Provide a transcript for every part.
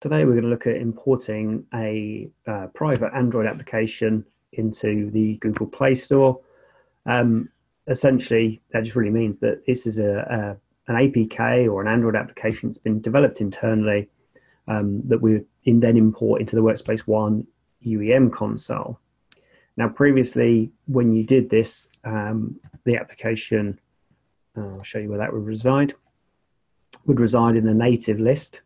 Today we're going to look at importing a uh, private Android application into the Google Play Store. Um, essentially, that just really means that this is a, a, an APK or an Android application that's been developed internally um, that we in then import into the Workspace ONE UEM console. Now, previously, when you did this, um, the application, uh, I'll show you where that would reside, would reside in the native list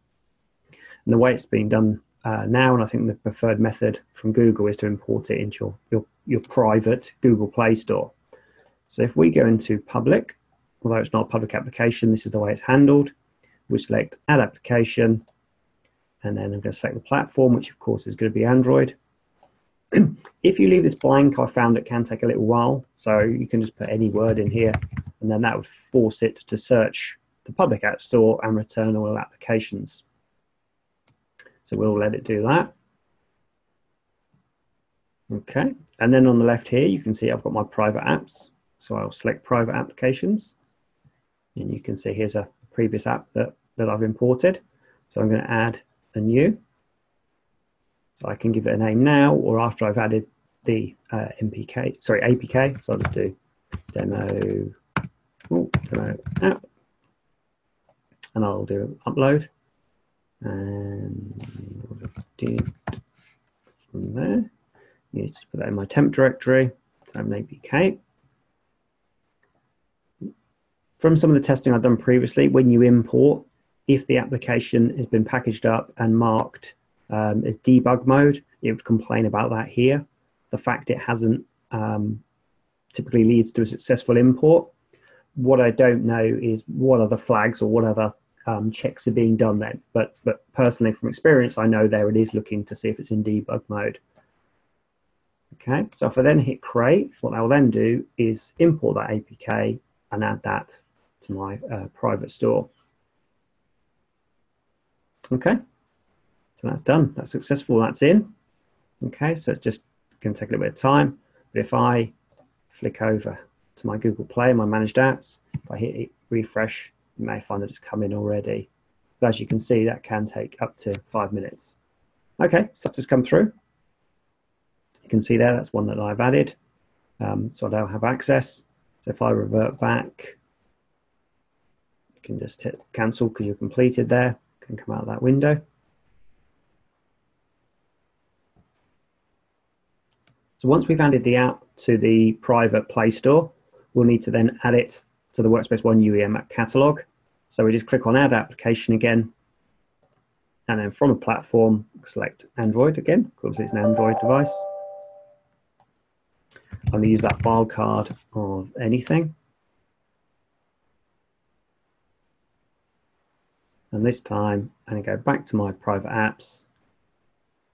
and the way it's being done uh, now, and I think the preferred method from Google is to import it into your, your, your private Google Play Store. So if we go into public, although it's not a public application, this is the way it's handled. We select add application, and then I'm going to select the platform, which of course is going to be Android. if you leave this blank, I found it can take a little while. So you can just put any word in here, and then that would force it to search the public app store and return all applications. So we'll let it do that. Okay, and then on the left here, you can see I've got my private apps. So I'll select private applications. And you can see here's a previous app that, that I've imported. So I'm going to add a new. So I can give it a name now or after I've added the uh, MPK, sorry, APK. So I'll just do demo, oh, demo app. And I'll do upload and from there, just put that in my temp directory, type APK. From some of the testing I've done previously, when you import, if the application has been packaged up and marked um, as debug mode, it would complain about that here. The fact it hasn't um, typically leads to a successful import. What I don't know is what other flags or what other um, checks are being done then. But, but personally, from experience, I know there it is looking to see if it's in debug mode. Okay, so if I then hit create, what I'll then do is import that APK and add that to my uh, private store. Okay, so that's done. That's successful. That's in. Okay, so it's just going to take a little bit of time. But if I flick over to my Google Play, my managed apps, if I hit refresh, you may find that it's come in already. But as you can see, that can take up to five minutes. Okay, so that's just come through. You can see there, that's one that I've added. Um, so I don't have access. So if I revert back, you can just hit cancel because you're completed there. Can come out of that window. So once we've added the app to the private Play Store, we'll need to then add it to the Workspace ONE UEM app catalog. So we just click on add application again. And then from a platform, select Android again, because it's an Android device. I'm going to use that wildcard of anything. And this time, I'm going to go back to my private apps.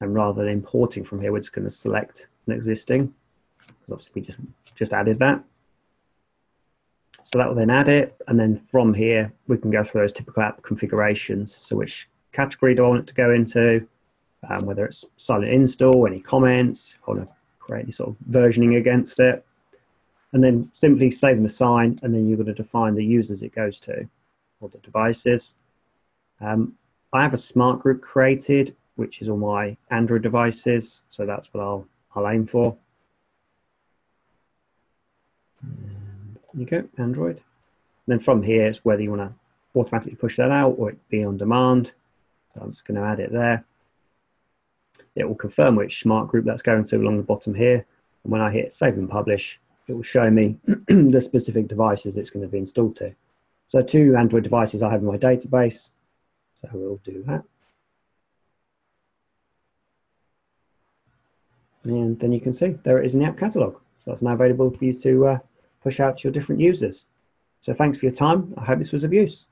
And rather than importing from here, we're just going to select an existing. Because obviously we just, just added that. So that will then add it. And then from here, we can go through those typical app configurations. So which category do I want it to go into? Um, whether it's silent install, any comments, I want to create any sort of versioning against it. And then simply save and assign, and then you're going to define the users it goes to or the devices. Um, I have a smart group created, which is all my Android devices. So that's what I'll, I'll aim for. You go, Android. And then from here, it's whether you want to automatically push that out or it be on demand. So I'm just going to add it there. It will confirm which smart group that's going to along the bottom here. And when I hit save and publish, it will show me the specific devices it's going to be installed to. So two Android devices I have in my database. So we'll do that. And then you can see there it is in the app catalog. So it's now available for you to uh, push out to your different users. So thanks for your time. I hope this was of use.